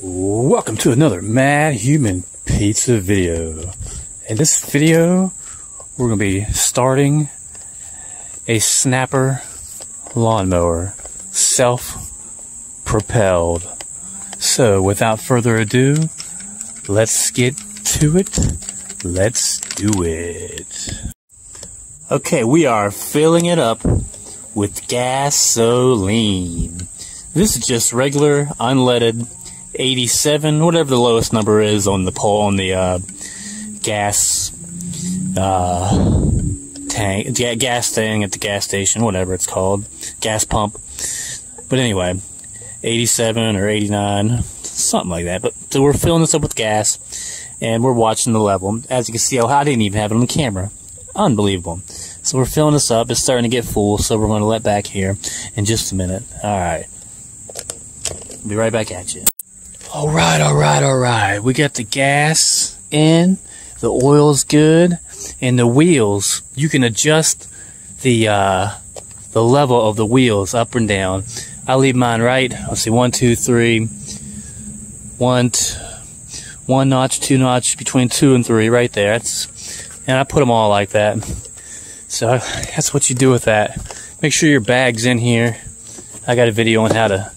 Welcome to another Matt Human Pizza video. In this video, we're going to be starting a Snapper lawnmower, self-propelled. So, without further ado, let's get to it. Let's do it. Okay, we are filling it up with gasoline. This is just regular, unleaded 87, whatever the lowest number is on the pole on the uh, gas uh, tank, gas thing at the gas station, whatever it's called, gas pump. But anyway, 87 or 89, something like that. But so we're filling this up with gas, and we're watching the level. As you can see, oh, I didn't even have it on the camera. Unbelievable. So we're filling this up. It's starting to get full, so we're going to let back here in just a minute. All right. Be right back at you. All right, all right, all right. We got the gas in, the oil's good, and the wheels. You can adjust the uh, the level of the wheels up and down. I leave mine right. Let's see, one, two, three, one, t- one notch, two notch, between two and three, right there. That's, and I put them all like that. So that's what you do with that. Make sure your bag's in here. I got a video on how to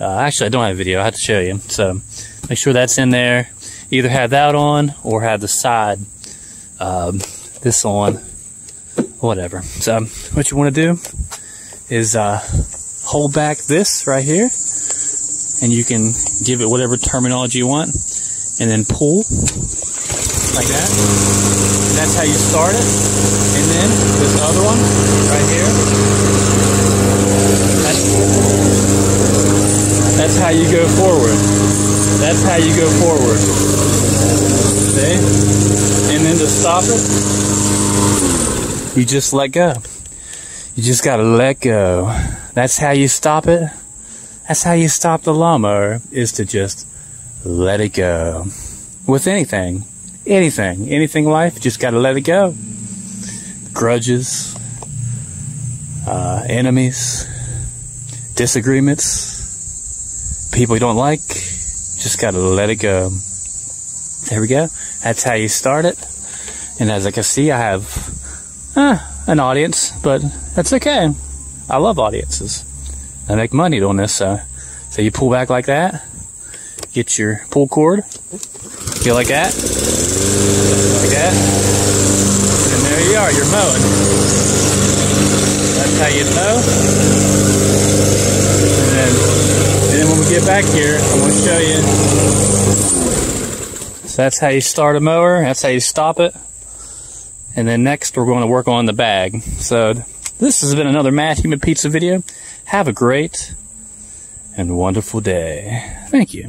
uh, actually, I don't have a video. I have to show you. So make sure that's in there. Either have that on or have the side, um, this on, whatever. So what you want to do is uh, hold back this right here, and you can give it whatever terminology you want, and then pull like that. That's how you start it. And then this other one right here. That's that's how you go forward. That's how you go forward. See? And then to stop it, you just let go. You just gotta let go. That's how you stop it. That's how you stop the lawnmower, is to just let it go. With anything. Anything. Anything in life, just gotta let it go. Grudges, uh, enemies, disagreements, people you don't like, just gotta let it go. There we go. That's how you start it. And as I can see, I have uh, an audience, but that's okay. I love audiences. I make money doing this, so so you pull back like that, get your pull cord, go like that, like that, and there you are. You're mowing. That's how you mow. And then, when we get back here, I'm going to show you. So that's how you start a mower. That's how you stop it. And then next, we're going to work on the bag. So this has been another Matt Human Pizza video. Have a great and wonderful day. Thank you.